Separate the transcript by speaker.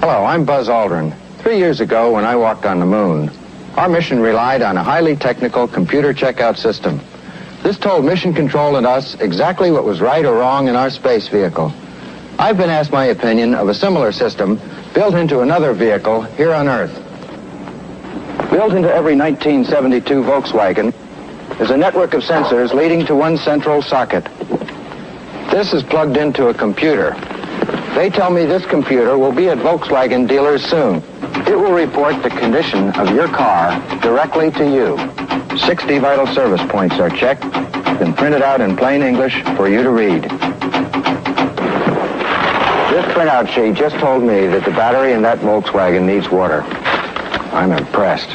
Speaker 1: Hello, I'm Buzz Aldrin. Three years ago, when I walked on the moon, our mission relied on a highly technical computer checkout system. This told Mission Control and us exactly what was right or wrong in our space vehicle. I've been asked my opinion of a similar system built into another vehicle here on Earth. Built into every 1972 Volkswagen is a network of sensors leading to one central socket. This is plugged into a computer. They tell me this computer will be at Volkswagen dealers soon. It will report the condition of your car directly to you. 60 vital service points are checked and printed out in plain English for you to read. This printout sheet just told me that the battery in that Volkswagen needs water. I'm impressed.